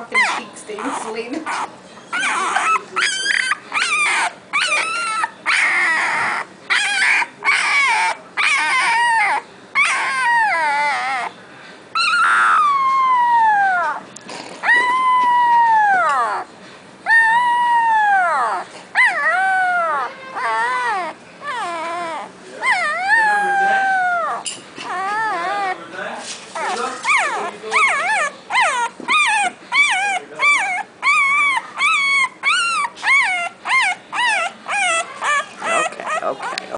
fucking cheeks, David Celine. Okay.